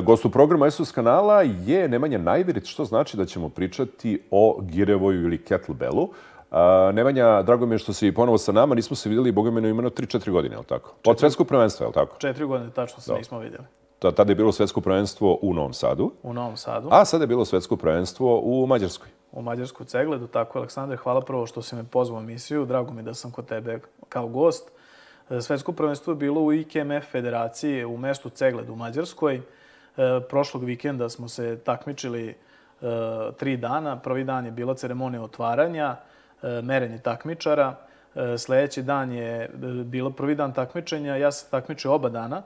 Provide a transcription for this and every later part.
Gost u programu SOS kanala je Nemanja Najviric, što znači da ćemo pričati o Girevoju ili Kettlebellu. Nemanja, drago mi je što si ponovo sa nama. Nismo se videli, boga mene, imeno 3-4 godine, je li tako? Od svetskog prvenstva, je li tako? Četiri godine, tačno se nismo videli. Tada je bilo svetsko prvenstvo u Novom Sadu. U Novom Sadu. A sada je bilo svetsko prvenstvo u Mađarskoj. U Mađarsku Cegledu, tako Aleksandar, hvala prvo što si me pozvao u emisiju. Drago mi da sam kod tebe kao gost. Svetsko prvenstvo je bilo u IKMF federaciji u mestu Cegled u Mađarskoj. E, prošlog vikenda smo se takmičili e, tri dana. Prvi dan je bila ceremonija otvaranja, e, merenje takmičara. Sledeći dan je bilo prvi dan takmičenja. Ja sam takmičio oba dana.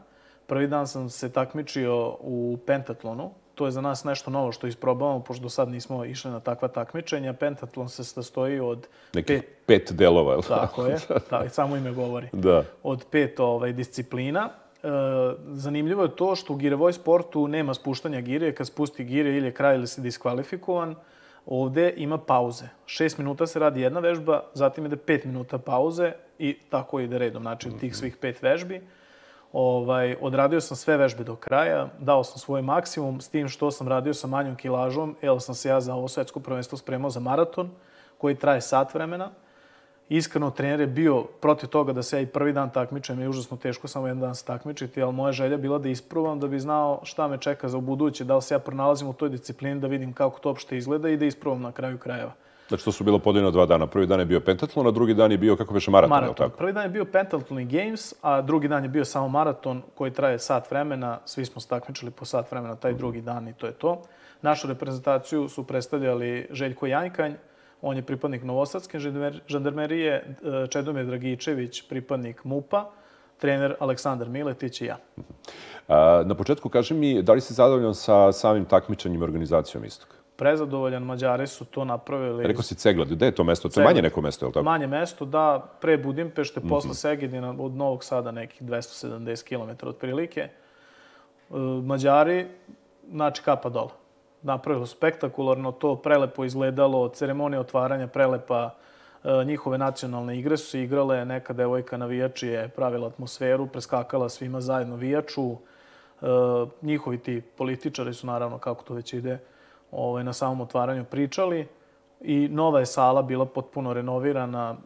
Prvi dan sam se takmičio u pentatlonu. To je za nas nešto novo što isprobavamo, pošto do sad nismo išli na takva takmičenja. Pentatlon se sastoji od... Nekih pet, pet delova, je li tako? je, tako, samo ime govori. Da. Od pet ovaj, disciplina. Zanimljivo je to što u girevoj sportu nema spuštanja gire. Kad spusti gire ili je kraj ili se diskvalifikovan, ovde ima pauze. Šest minuta se radi jedna vežba, zatim ide pet minuta pauze i tako ide redom. Znači, tih mhm. svih pet vežbi. Ovaj, odradio sam sve vežbe do kraja, dao sam svoj maksimum, s tim što sam radio sa manjom kilažom, jer sam se ja za ovo svetsko prvenstvo spremao za maraton, koji traje sat vremena. Iskreno, trener je bio protiv toga da se ja i prvi dan takmičem, je užasno teško samo jedan dan se takmičiti, ali moja želja bila da isprovam, da bi znao šta me čeka za buduće, da li se ja pronalazim u toj disciplini, da vidim kako to opšte izgleda i da isprovam na kraju krajeva. Znači, to su bilo podeljeno dva dana. Prvi dan je bio pentatlon, a drugi dan je bio, kako veše, maraton, maraton. tako? Prvi dan je bio pentatlon i games, a drugi dan je bio samo maraton koji traje sat vremena. Svi smo se takmičili po sat vremena taj drugi dan i to je to. Našu reprezentaciju su predstavljali Željko Janjkanj, on je pripadnik Novosadske žandarmerije, e, Čedomir Dragičević, pripadnik MUPA, trener Aleksandar Miletić i ja. Na početku kaži mi, da li si zadovoljan sa samim takmičanjem i organizacijom istoga? prezadovoljan. Mađari su to napravili. Rekao si Ceglad, gde je to mesto? To je manje neko mesto, je li tako? Manje mesto, da. Pre Budimpešte, mm -hmm. posle Segedina, od Novog Sada nekih 270 km otprilike. E, Mađari, znači kapa dole. Napravili spektakularno, to prelepo izgledalo, ceremonija otvaranja prelepa, e, njihove nacionalne igre su igrale, neka devojka navijači je pravila atmosferu, preskakala svima zajedno vijaču, e, njihovi ti političari su naravno, kako to već ide, ovaj, na samom otvaranju pričali. I nova je sala bila potpuno renovirana,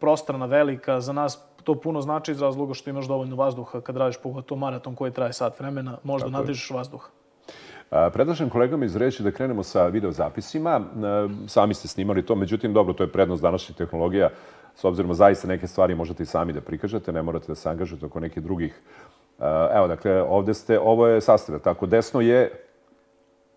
prostrana, velika. Za nas to puno znači iz razloga što imaš dovoljno vazduha kad radiš pogotovo maraton koji traje sat vremena, možda nadižeš vazduha. Predlažem kolegama iz reći da krenemo sa videozapisima. Sami ste snimali to, međutim, dobro, to je prednost današnjih tehnologija. S obzirom zaista neke stvari možete i sami da prikažete, ne morate da se angažujete oko nekih drugih. Evo, dakle, ovde ste, ovo je sastav, tako, desno je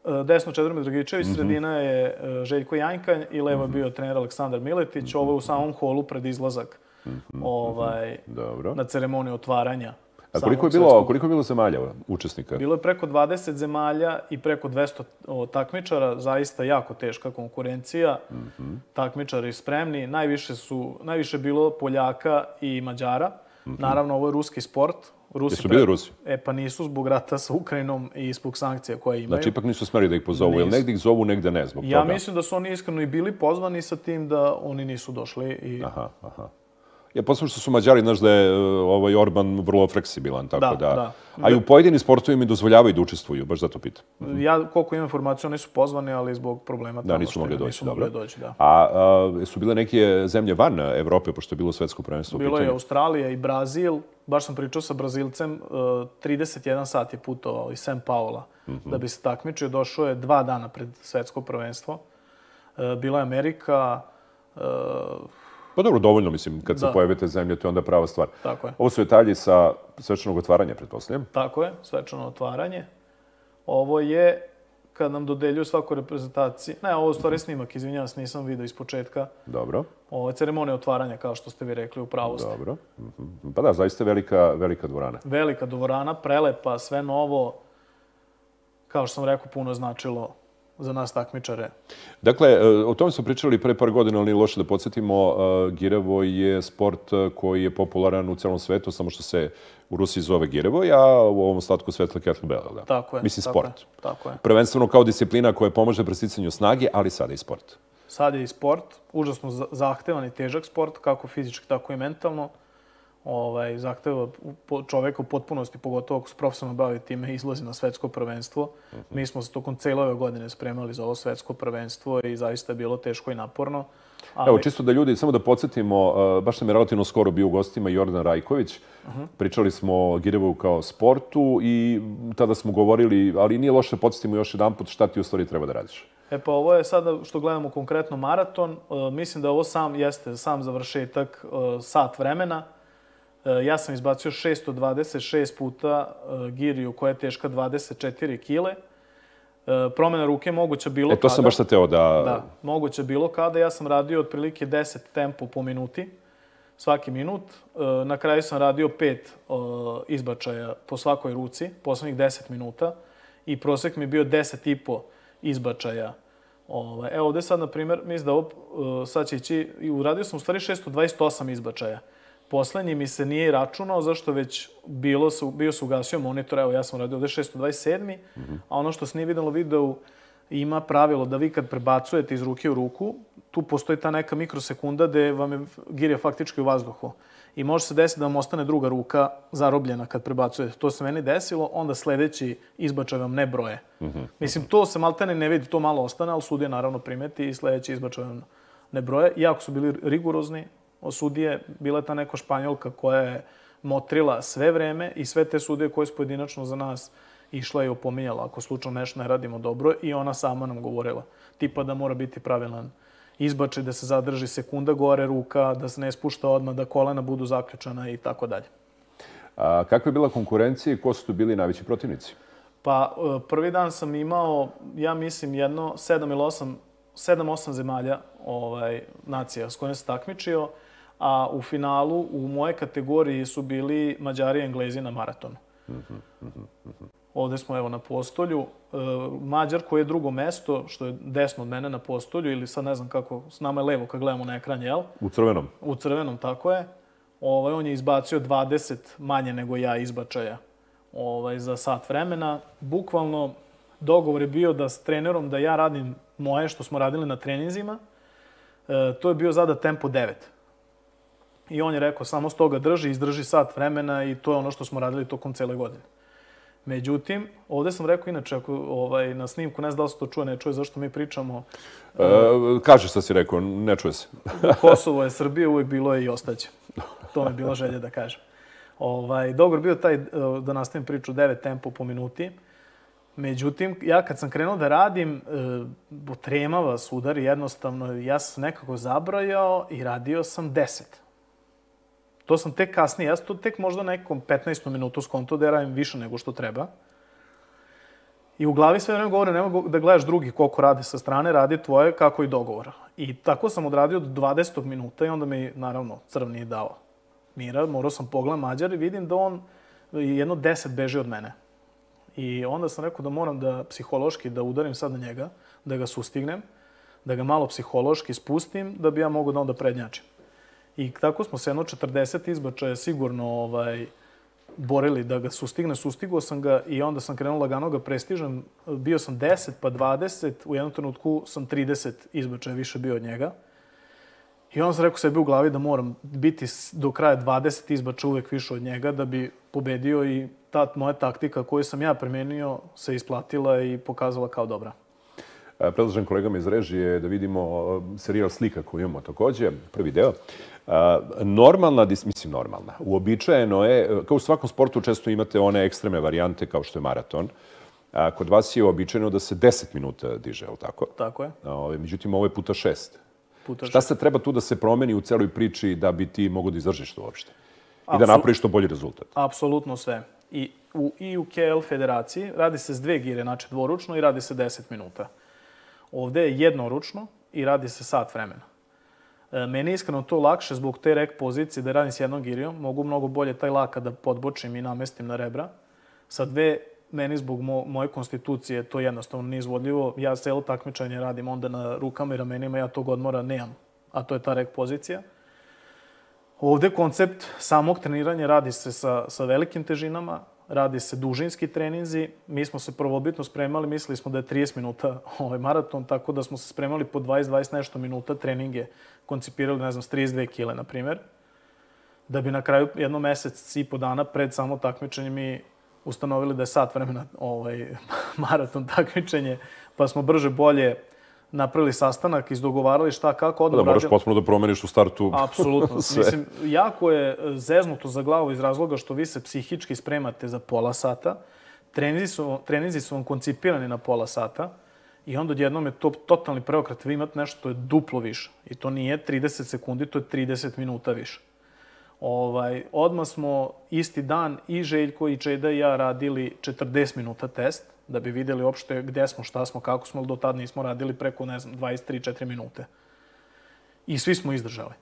E, desno Čedomir Dragičević, mm -hmm. sredina je e, Željko Janjkanj i levo je mhm. bio trener Aleksandar Miletić. Ovo je u samom holu pred izlazak mm -hmm. ovaj, Dobro. na ceremoniju otvaranja. A koliko je bilo, koliko je bilo zemalja učesnika? Bilo je preko 20 zemalja i preko 200 o, takmičara, zaista jako teška konkurencija. Mm -hmm. Takmičari spremni, najviše su najviše bilo Poljaka i Mađara. Mm -hmm. Naravno ovo je ruski sport, Rusi Jesu bili Rusi? E, pa nisu zbog rata sa Ukrajinom i zbog sankcija koje imaju. Znači, ipak nisu smeli da ih pozovu, nisu. jer negdje ih zovu, negdje ne, zbog ja toga. Ja mislim da su oni iskreno i bili pozvani sa tim da oni nisu došli. I... Aha, aha. Ja poslušam što su Mađari, znaš da je ovaj Orban vrlo fleksibilan, tako da. da. da. A i u pojedini sportovima mi dozvoljavaju da učestvuju, baš zato pitam. Ja, koliko imam informaciju, oni su pozvani, ali zbog problema da, nisu mogli doći, nisu mogli doći, da. A, a su bile neke zemlje van Evrope, pošto je bilo svetsko prvenstvo? Bilo je Australija i Brazil. Baš sam pričao sa Brazilcem, 31 sat je putovao iz St. Paula mm -hmm. da bi se takmičio. Došao je dva dana pred svetsko prvenstvo. E, bila je Amerika, e, Pa dobro, dovoljno, mislim, kad da. se pojavite zemlje, to je onda prava stvar. Tako je. Ovo su detalji sa svečanog otvaranja, pretpostavljam. Tako je, svečano otvaranje. Ovo je kad nam dodeljuju svaku reprezentaciju. Ne, ovo je stvari snimak, izvinjavam se, nisam vidio iz početka. Dobro. Ovo je ceremonija otvaranja, kao što ste vi rekli, u pravosti. Dobro. Mhm. Pa da, zaista velika, velika dvorana. Velika dvorana, prelepa, sve novo. Kao što sam rekao, puno značilo za nas takmičare. Dakle, e, o tome smo pričali pre par godina, ali loše da podsjetimo. E, Girevo je sport koji je popularan u celom svetu, samo što se u Rusiji zove Girevo, a u ovom ostatku sveta Kettlebell. Da? Tako je. Mislim, tako sport. Je, tako je. Prvenstveno kao disciplina koja pomože presticanju snage, ali sada i sport. Sad je i sport, užasno zahtevan i težak sport, kako fizički, tako i mentalno. Ovaj, zahteva čoveka u potpunosti, pogotovo ako se profesionalno bavi time, izlazi na svetsko prvenstvo. Uh -huh. Mi smo se tokom cele ove godine spremali za ovo svetsko prvenstvo i zaista je bilo teško i naporno. Ali... Evo, čisto da ljudi, samo da podsjetimo, baš nam je relativno skoro bio u gostima Jordan Rajković. Uh -huh. Pričali smo o Girevu kao sportu i tada smo govorili, ali nije loše da podsjetimo još jedan put šta ti u stvari treba da radiš. E pa ovo je sada što gledamo konkretno maraton. Uh, mislim da ovo sam jeste sam završetak uh, sat vremena. Uh, ja sam izbacio 626 puta giriju koja je teška 24 kile. Promena ruke moguća bilo kada. E, to sam baš sa teo da... Da, moguća bilo kada. Ja sam radio otprilike 10 tempo po minuti, svaki minut. Na kraju sam radio 5 izbačaja po svakoj ruci, poslednjih 10 minuta. I prosek mi je bio 10,5 izbačaja. Ovaj, evo ovde sad, na primjer, mislim da ovo, sad će ići, uradio sam u stvari 628 izbačaja. Poslednji mi se nije računao, zašto već bilo su, bio se ugasio monitor, evo ja sam radio ovde 627. Mm -hmm. A ono što se nije videlo videu, ima pravilo da vi kad prebacujete iz ruke u ruku, tu postoji ta neka mikrosekunda gde vam je gir je faktički u vazduhu i može se desiti da vam ostane druga ruka zarobljena kad prebacujete. To se meni desilo, onda sledeći izbačaj vam ne broje. Mm -hmm. Mislim, to se maltene ne vidi, to malo ostane, ali sudija naravno primeti i sledeći izbačaj vam ne broje. Iako su bili rigorozni, o sudije, bila je ta neka španjolka koja je motrila sve vreme i sve te sudije koje su pojedinačno za nas išla i opominjala ako slučajno nešto ne radimo dobro i ona sama nam govorila tipa da mora biti pravilan izbače, da se zadrži sekunda gore ruka, da se ne spušta odmah, da kolena budu zaključana i tako dalje. A kakva je bila konkurencija i ko su tu bili najveći protivnici? Pa e, prvi dan sam imao, ja mislim, jedno sedam ili osam, sedam, osam zemalja ovaj, nacija s kojima se takmičio, a u finalu u moje kategoriji su bili Mađari i Englezi na maratonu. Ovde smo evo na postolju. E, Mađar koji je drugo mesto, što je desno od mene na postolju, ili sad ne znam kako, s nama je levo kad gledamo na ekran, jel? U crvenom. U crvenom, tako je. Ovaj, on je izbacio 20 manje nego ja izbačaja ovaj, za sat vremena. Bukvalno, dogovor je bio da s trenerom da ja radim moje što smo radili na treninzima. E, to je bio zada tempo 9. I on je rekao, samo s toga drži, izdrži sat vremena i to je ono što smo radili tokom cele godine. Međutim, ovde sam rekao inače, ako ovaj, na snimku, ne znam da li se to čuje, ne čuje, zašto mi pričamo... E, kaži šta si rekao, ne čuje se. Kosovo je Srbija, uvek bilo je i ostaće. To mi je bila želja da kažem. Ovaj, dogovor bio taj, e, da nastavim priču, 9 tempo po minuti. Međutim, ja kad sam krenuo da radim, e, tremava sudar jednostavno, ja sam nekako zabrojao i radio sam 10. To sam tek kasnije, ja sam to tek možda nekom 15 minutu skonto da radim više nego što treba. I u glavi sve vreme govore, nema da gledaš drugi koliko radi sa strane, radi tvoje kako i dogovor. I tako sam odradio do 20. minuta i onda mi, naravno, crv nije dao mira. Morao sam pogledam Mađar i vidim da on jedno 10 beži od mene. I onda sam rekao da moram da psihološki da udarim sad na njega, da ga sustignem, da ga malo psihološki spustim, da bi ja mogao da onda prednjačim. I tako smo se jedno 40 izbačaja sigurno ovaj, borili da ga sustigne. Sustigao sam ga i onda sam krenuo lagano ga prestižem. Bio sam 10 pa 20, u jednom trenutku sam 30 izbačaja više bio od njega. I onda sam rekao sebi u glavi da moram biti do kraja 20 izbača uvek više od njega da bi pobedio i ta moja taktika koju sam ja primenio se isplatila i pokazala kao dobra. Predlažem kolegama iz režije da vidimo serijal slika koju imamo takođe, prvi deo. Normalna, mislim normalna, uobičajeno je, kao u svakom sportu često imate one ekstreme varijante kao što je maraton. A, kod vas je uobičajeno da se 10 minuta diže, je li tako? Tako je. Ove, međutim, ovo je puta šest. Puta Šta se treba tu da se promeni u celoj priči da bi ti mogo da izdržiš to uopšte? I da napraviš što bolji rezultat? Apsolutno sve. I u, I u KL federaciji radi se s dve gire, znači dvoručno i radi se 10 minuta. Ovde je jednoručno i radi se sat vremena. E, meni je iskreno to lakše zbog te rek pozicije da radim s jednom girijom. Mogu mnogo bolje taj laka da podbočim i namestim na rebra. Sa dve, meni zbog mo moje konstitucije to jednostavno nije izvodljivo. Ja celo takmičanje radim onda na rukama i ramenima, ja tog odmora nemam. A to je ta rek pozicija. Ovde koncept samog treniranja radi se sa, sa velikim težinama, radi se dužinski treninzi. Mi smo se prvobitno spremali, mislili smo da je 30 minuta ovaj maraton, tako da smo se spremali po 20-20 nešto minuta treninge, koncipirali, ne znam, s 32 kile, na primer. da bi na kraju jedno mesec i po dana pred samo takmičenje mi ustanovili da je sat vremena ovaj, maraton takmičenje, pa smo brže bolje napravili sastanak, izdogovarali šta, kako, odmah Da, moraš potpuno da promeniš u startu Apsolutno. sve. Mislim, jako je zeznuto za glavu iz razloga što vi se psihički spremate za pola sata, trenizi su, trenizi su vam koncipirani na pola sata i onda odjednom je to totalni preokret. Vi imate nešto to je duplo više. I to nije 30 sekundi, to je 30 minuta više. Ovaj, odmah smo isti dan i Željko i Čeda i ja radili 40 minuta test da bi videli uopšte gde smo, šta smo, kako smo, do tad nismo radili preko, ne znam, 23-4 minute. I svi smo izdržali.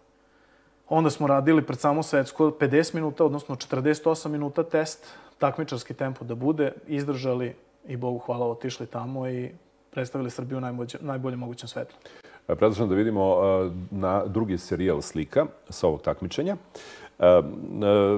Onda smo radili pred samo svetsko 50 minuta, odnosno 48 minuta test, takmičarski tempo da bude, izdržali i Bogu hvala otišli tamo i predstavili Srbiju najbolje, najbolje mogućem svetlu. E, Predlažem da vidimo e, na drugi serijal slika sa ovog takmičenja.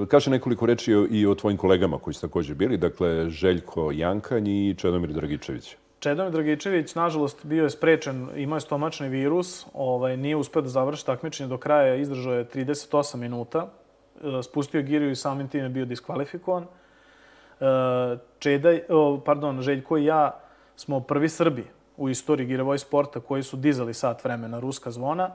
Kaže nekoliko reči i o tvojim kolegama koji su takođe bili, dakle Željko Jankanj i Čedomir Dragičević. Čedomir Dragičević, nažalost, bio je sprečen, imao je stomačni virus, ovaj, nije uspeo da završi takmičenje do kraja, izdržao je 38 minuta, e, spustio giriju i samim tim je bio diskvalifikovan. E, Čeda, pardon, Željko i ja smo prvi Srbi u istoriji giravoj sporta koji su dizali sat vremena ruska zvona.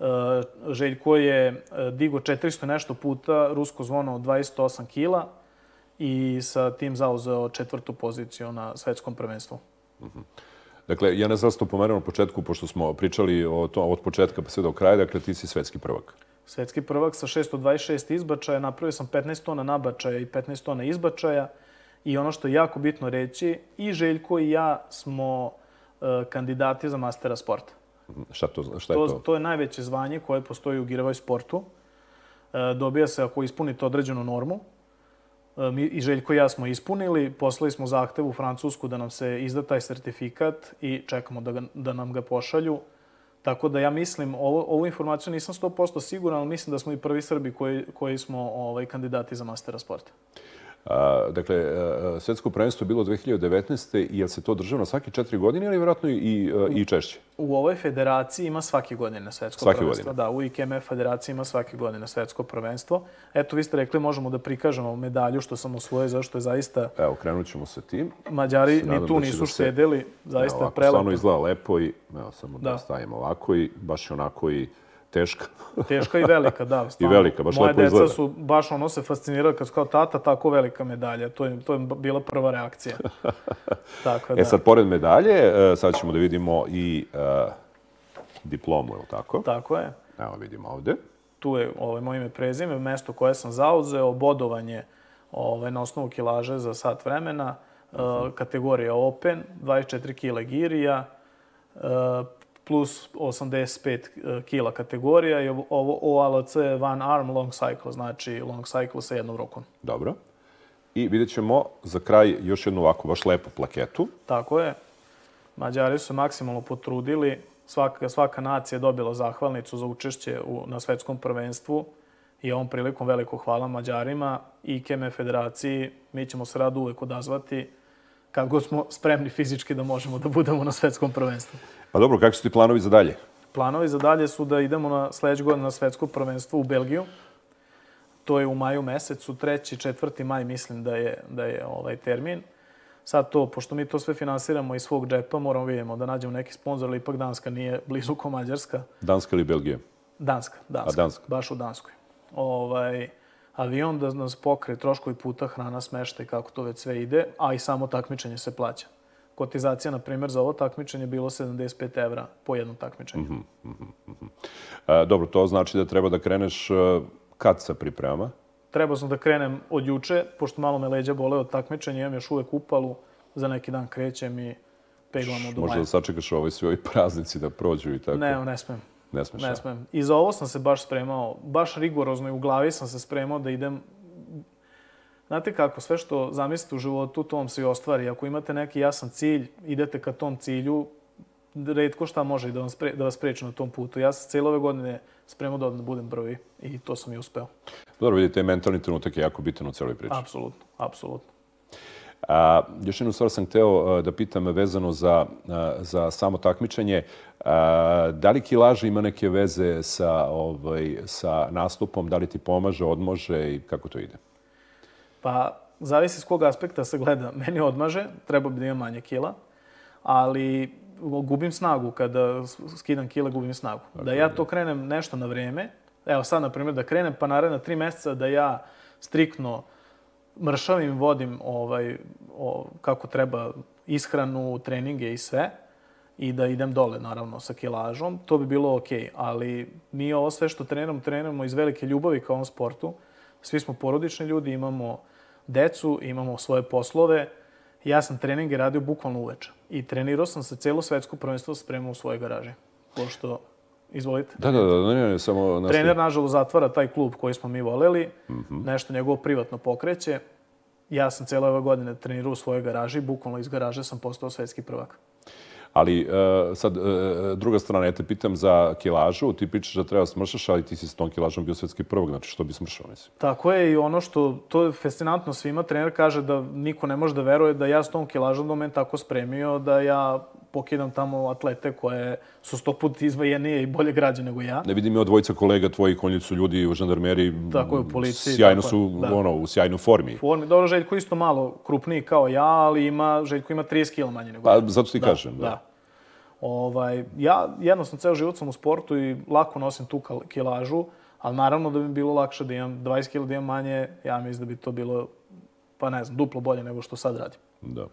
E, Željko je e, digo 400 nešto puta rusko zvono od 28 kila i sa tim zauzeo četvrtu poziciju na svetskom prvenstvu. Dakle, ja ne znam da to pomenuo na početku, pošto smo pričali o to od početka pa sve do kraja, dakle ti si svetski prvak. Svetski prvak sa 626 izbačaja, napravio sam 15 tona nabačaja i 15 tona izbačaja. I ono što je jako bitno reći, i Željko i ja smo e, kandidati za mastera sporta. Šta, to, šta je To, to? to je najveće zvanje koje postoji u giravoj sportu. E, dobija se ako ispunite određenu normu. E, mi, I Željko i ja smo ispunili, poslali smo zahtev u Francusku da nam se izda taj sertifikat i čekamo da, ga, da nam ga pošalju. Tako da ja mislim, ovo, ovu informaciju nisam 100% siguran, ali mislim da smo i prvi Srbi koji, koji smo ovaj, kandidati za mastera sporta. Dakle, svetsko prvenstvo je bilo 2019. i je li se to država na svake četiri godine ili vjerojatno i, i češće? U ovoj federaciji ima svake godine svetsko Svake prvenstvo. godine. Da, u IKMF federaciji ima svake godine svetsko prvenstvo. Eto, vi ste rekli možemo da prikažemo medalju što sam osvojio, zašto je zaista Evo, krenut ćemo sa tim. Mađari ni tu da nisu da se- štedeli, zaista Evo, ovako, prelepo. Stvarno izgleda lepo i evo, samo da, Da. stavimo ovako i baš onako i teška. Teška i velika, da. Stvarno. velika, baš Moje lepo deca izgleda. su baš ono se fascinirali kad su kao tata, tako velika medalja. To je, to je bila prva reakcija. tako da, E sad, pored medalje, e, sad ćemo da vidimo i e, diplomu, je li tako? tako je. Evo vidimo ovde. tu je ovaj, moje ime i prezime, mesto koje sam zauzeo, bodovanje ovaj, na osnovu kilaže za sat vremena, uh kategorija Open, 24 kg girija, uh, plus 85 kila kategorija i ovo, OALC je One Arm Long Cycle, znači long cycle sa jednom rukom. Dobro. I vidjet ćemo za kraj još jednu ovako baš lepu plaketu. Tako je. Mađari su se maksimalno potrudili. Svaka, svaka nacija je dobila zahvalnicu za učešće u, na svetskom prvenstvu. I ovom prilikom veliko hvala Mađarima i KM federaciji. Mi ćemo se rado uvek odazvati kad god smo spremni fizički da možemo da budemo na svetskom prvenstvu. Pa dobro, kakvi su ti planovi za dalje? Planovi za dalje su da idemo na sledeće godine na svetsko prvenstvo u Belgiju. To je u maju mesecu, 3. 4. maj mislim da je, da je ovaj termin. Sad to, pošto mi to sve finansiramo iz svog džepa, moramo vidimo da nađemo neki sponsor, ali ipak Danska nije blizu ko Mađarska. Danska ili Belgija? Danska, Danska. A, Danska. Baš u Danskoj. Ovaj, avion da nas pokre troškovi puta, hrana, smeštaj, kako to već sve ide, a i samo takmičenje se plaća. Kotizacija, na primjer, za ovo takmičenje je bilo 75 evra po jednom takmičenju. Mm -hmm. E, dobro, to znači da treba da kreneš e, kad sa pripremama? Trebao sam da krenem od juče, pošto malo me leđa bole od takmičenja, imam još uvek upalu, za neki dan krećem i peglamo do Možda maja. da sačekaš ovaj svi ovi praznici da prođu i tako? Ne, ne smem. Ne smeš, Ne smem. I za ovo sam se baš spremao, baš rigorozno i u glavi sam se spremao da idem Znate kako, sve što zamislite u životu, to vam se i ostvari. Ako imate neki jasan cilj, idete ka tom cilju, redko šta može da, vam spre, da vas spreči na tom putu. Ja sam cijelo ove godine spremao da odmah budem prvi i to sam i uspeo. Dobro, vidite, mentalni trenutak je jako bitan u celoj priči. Apsolutno, apsolutno. A, još jednu stvar sam hteo da pitam vezano za, za samo takmičenje. A, da li kilaža ima neke veze sa, ovaj, sa nastupom? Da li ti pomaže, odmože i kako to ide? Pa, zavisi s kog aspekta se gleda. Meni odmaže, treba bi da imam manje kila, ali gubim snagu. Kada skidam kile, gubim snagu. Dakle, da ja to krenem nešto na vreme, evo sad, na primjer, da krenem, pa naredna tri meseca da ja striktno mršavim, vodim ovaj, o, kako treba ishranu, treninge i sve, i da idem dole, naravno, sa kilažom, to bi bilo okej. Okay. Ali mi ovo sve što treniramo, treniramo iz velike ljubavi kao ovom sportu. Svi smo porodični ljudi, imamo decu, imamo svoje poslove. Ja sam treninge radio bukvalno uveče. I trenirao sam se celo svetsko prvenstvo spremao u svoje garaže. Pošto Izvolite. Da, da, da, ne, ne, samo... Nastavi. Trener, nažalost, zatvara taj klub koji smo mi voleli. Mm -hmm. Nešto njegovo privatno pokreće. Ja sam cijela ove godine trenirao u svojoj garaži. Bukvalno iz garaže sam postao svetski prvak. Ali uh, sad, uh, druga strana, ja te pitam za kilažu. Ti pričaš da treba smršaš, ali ti si s tom kilažom bio svetski prvak. Znači, što bi smršao, mislim? Tako je i ono što, to je fascinantno svima. Trener kaže da niko ne može da veruje da ja s tom kilažom do mene tako spremio da ja pokidam tamo atlete koje su sto put izvajenije i bolje građe nego ja. Ne vidim i od dvojica kolega tvoji konji su ljudi u žandarmeriji. Tako je, u policiji. Sjajno su, da. ono, u sjajnoj formi. Formi. Dobro, Željko isto malo krupniji kao ja, ali ima, Željko ima 30 kg manje nego pa, ja. Pa, zato ti da, kažem, da. da. Ovaj, ja jednostavno ceo život sam u sportu i lako nosim tu kilažu, ali naravno da bi bilo lakše da imam 20 kg da imam manje, ja mislim da bi to bilo, pa ne znam, duplo bolje nego što sad radim. Da.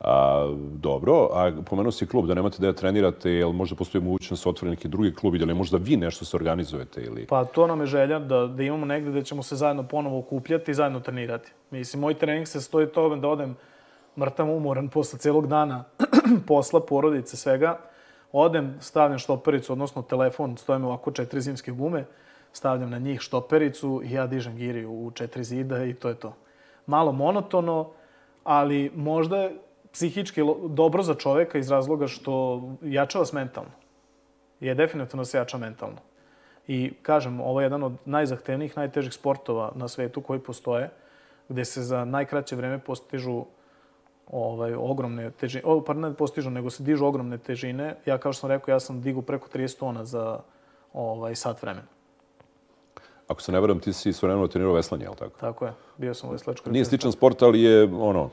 A, dobro, a pomenuo si klub, da nemate da trenirate, jel možda postoji mogućnost da se otvori neki drugi klub ili možda vi nešto se organizujete? Ili... Pa to nam je želja da, da imamo negde da ćemo se zajedno ponovo okupljati i zajedno trenirati. Mislim, moj trening se stoji toga da odem mrtav umoran posle celog dana posla, porodice, svega. Odem, stavljam štopericu, odnosno telefon, stojim ovako četiri zimske gume, stavljam na njih štopericu i ja dižem giri u četiri zida i to je to. Malo monotono, ali možda je psihički dobro za čoveka iz razloga što jača vas mentalno. Je definitivno se jača mentalno. I kažem, ovo je jedan od najzahtevnijih, najtežih sportova na svetu koji postoje, gde se za najkraće vreme postižu ovaj, ogromne težine, o, pa ne postižu, nego se dižu ogromne težine. Ja, kao što sam rekao, ja sam digu preko 30 tona za ovaj, sat vremena. Ako se ne varam, ti si sve vremeno trenirao veslanje, je li tako? Tako je, bio sam u veslačkoj Nije sličan sport, ali je ono,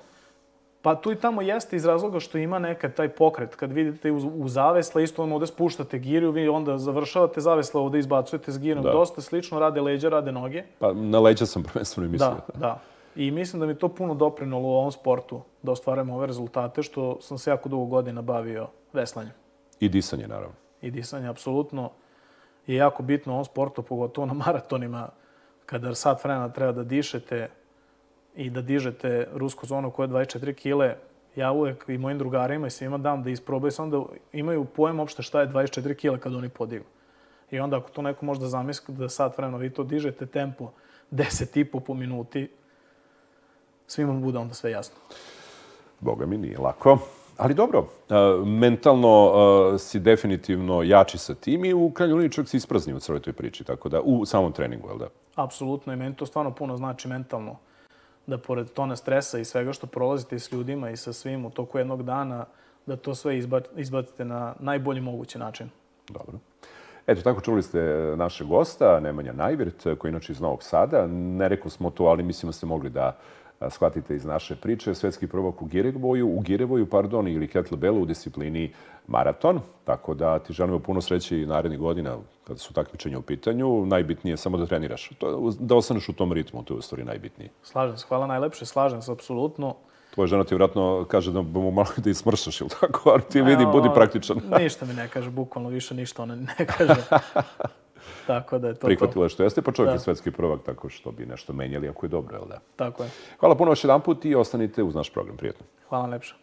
Pa tu i tamo jeste iz razloga što ima nekad taj pokret. Kad vidite u, u zavesla, isto ono ovde spuštate giru, vi onda završavate zavesla, ovde izbacujete s girom. Da. Dosta slično rade leđa, rade noge. Pa na leđa sam prvenstveno i mislio. Da, da. I mislim da mi to puno doprinulo u ovom sportu da ostvarujem ove rezultate, što sam se jako dugo godina bavio veslanjem. I disanje, naravno. I disanje, apsolutno. Je jako bitno u ovom sportu, pogotovo na maratonima, kada sat vremena treba da dišete, i da dižete rusku zonu koja je 24 kile, ja uvek i mojim drugarima i svima dam da isprobaju samo da imaju pojem opšte šta je 24 kile kad oni podignu. I onda ako to neko možda zamisli da sat vremena vi to dižete tempo 10,5 po minuti, svima bude onda sve jasno. Boga mi nije lako. Ali dobro, uh, mentalno uh, si definitivno jači sa tim i u krajnju liniju čovjek se isprazni u celoj toj priči, tako da, u samom treningu, je li da? Apsolutno i meni to stvarno puno znači mentalno da pored tona stresa i svega što prolazite s ljudima i sa svim u toku jednog dana, da to sve izbacite na najbolji mogući način. Dobro. Eto, tako čuli ste našeg gosta, Nemanja Najvirt, koji je inače iz Novog Sada. Ne rekao smo to, ali mislim da ste mogli da shvatite iz naše priče. Svetski prvok u Girevoju, u Girevoju, pardon, ili Kettlebellu u disciplini maraton. Tako da ti želimo puno sreće i narednih godina kada su takmičenja u pitanju. Najbitnije je samo da treniraš. To, da ostaneš u tom ritmu, to je u stvari najbitnije. Slažem se, hvala najlepše, slažem se, apsolutno. Tvoja žena ti vratno kaže da bomo malo da ismršaš, ili tako? Ali ti vidi, budi praktičan. ništa mi ne kaže, bukvalno više ništa ona ne kaže. Tako da je to Prihvatila što jeste, pa čovjek da. je svetski prvak, tako što bi nešto menjali ako je dobro, jel da? Tako je. Hvala puno još jedan put i ostanite uz naš program. Prijetno. Hvala lepše.